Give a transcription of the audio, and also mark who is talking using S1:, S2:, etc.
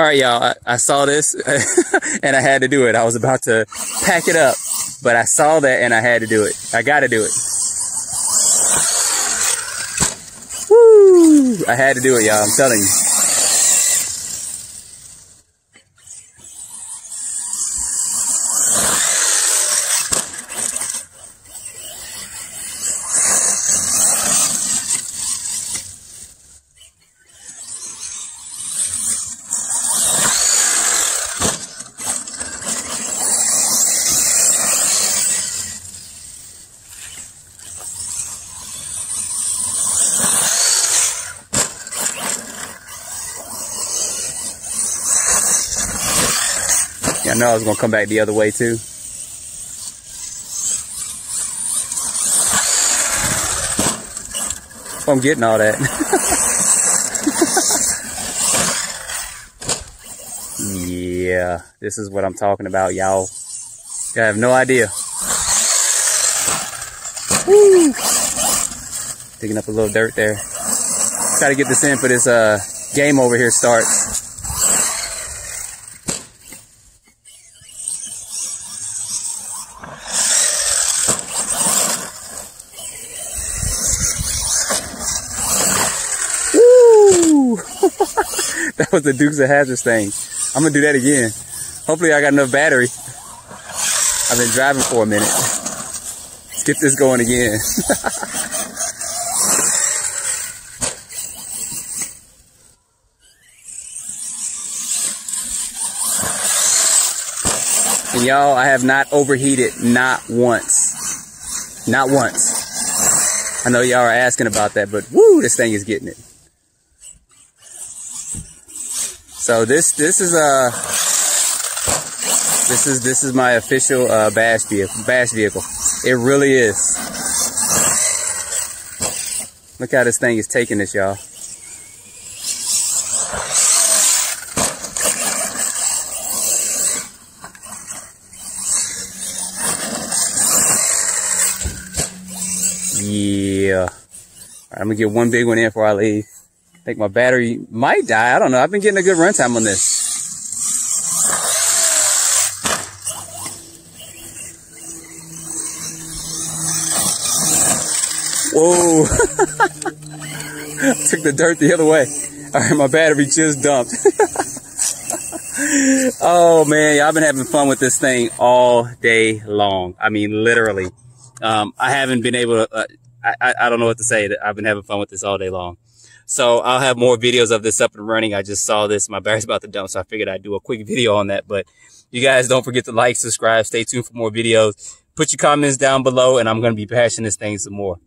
S1: All right, y'all, I, I saw this and I had to do it. I was about to pack it up, but I saw that and I had to do it. I got to do it. Woo! I had to do it, y'all. I'm telling you. I know I was gonna come back the other way too. I'm getting all that. yeah, this is what I'm talking about, y'all. I have no idea. Woo. Digging up a little dirt there. Try to get this in for this uh, game over here starts. that was the Dukes of Hazzard thing. I'm gonna do that again. Hopefully I got enough battery. I've been driving for a minute. Let's get this going again. and y'all, I have not overheated not once. Not once. I know y'all are asking about that, but woo, this thing is getting it. So this this is uh this is this is my official uh, bash vehicle. Bash vehicle. It really is. Look how this thing is taking this, y'all. Yeah. I'm gonna get one big one in before I leave. I think my battery might die. I don't know. I've been getting a good runtime on this. Whoa. Took the dirt the other way. All right, my battery just dumped. oh man, y'all been having fun with this thing all day long. I mean, literally. Um, I haven't been able to, uh, I, I don't know what to say. I've been having fun with this all day long. So I'll have more videos of this up and running. I just saw this. My battery's about to dump, so I figured I'd do a quick video on that. But you guys don't forget to like, subscribe, stay tuned for more videos. Put your comments down below, and I'm going to be bashing this thing some more.